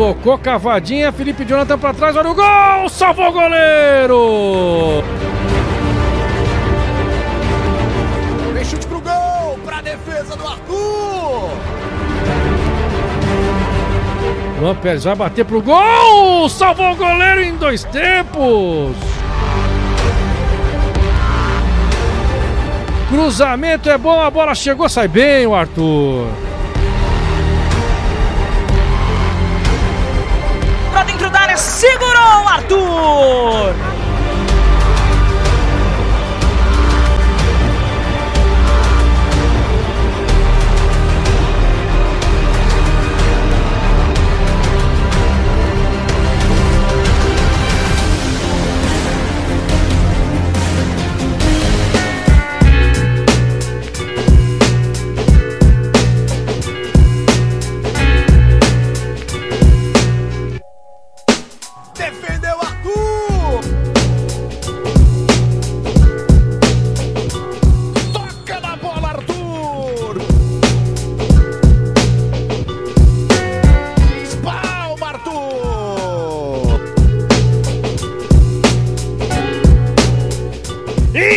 Tocou cavadinha, Felipe Jonathan pra trás, olha o gol! Salvou o goleiro! Vem chute pro gol, pra defesa do Arthur! Luan Pérez vai bater pro gol! Salvou o goleiro em dois tempos! Cruzamento é bom, a bola chegou, sai bem o Arthur. Segurou o Arthur!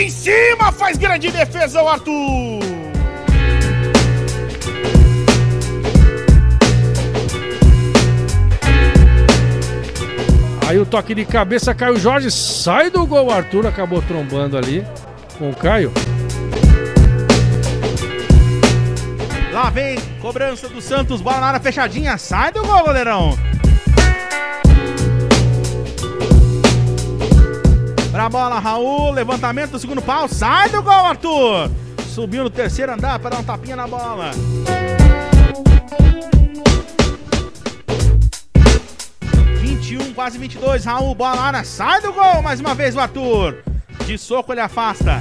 Em cima faz grande defesa o Arthur! Aí o toque de cabeça, Caio Jorge sai do gol. O Arthur acabou trombando ali com o Caio. Lá vem, cobrança do Santos, bola na área fechadinha, sai do gol, goleirão. Pra bola, Raul, levantamento do segundo pau, sai do gol, Arthur. Subiu no terceiro andar para dar um tapinha na bola. quase 22, Raul, bola na sai do gol, mais uma vez o Arthur. De soco ele afasta.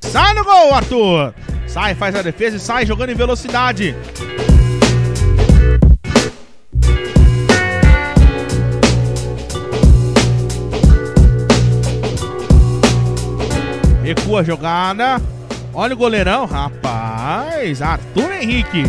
Sai no gol, Arthur! Sai, faz a defesa e sai jogando em velocidade. Recua a jogada. Olha o goleirão, rapaz. Arthur Henrique.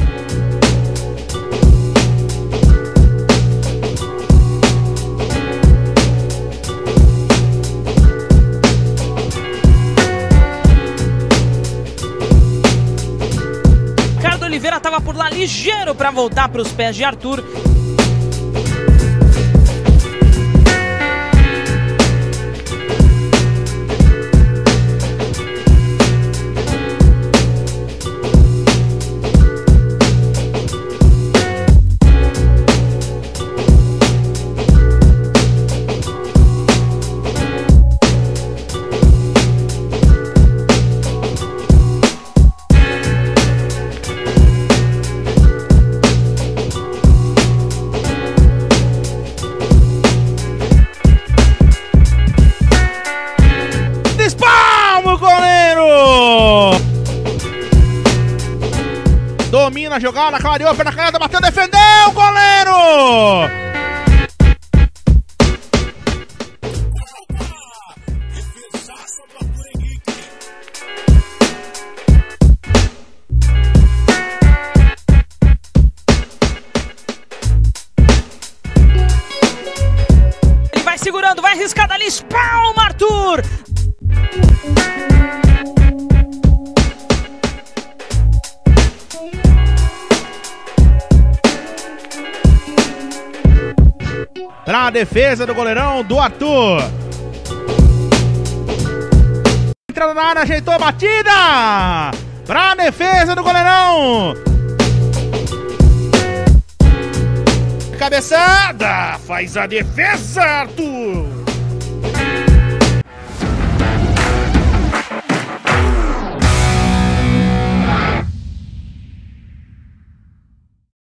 Ricardo Oliveira estava por lá ligeiro para voltar para os pés de Arthur. Domina a jogada, clareou, perna caneta, bateu, defendeu o goleiro! Ele vai segurando, vai arriscar ali, espalma Arthur! Pra defesa do goleirão do Arthur. Entrada na área, ajeitou a batida! Pra defesa do goleirão! Cabeçada! Faz a defesa, Arthur!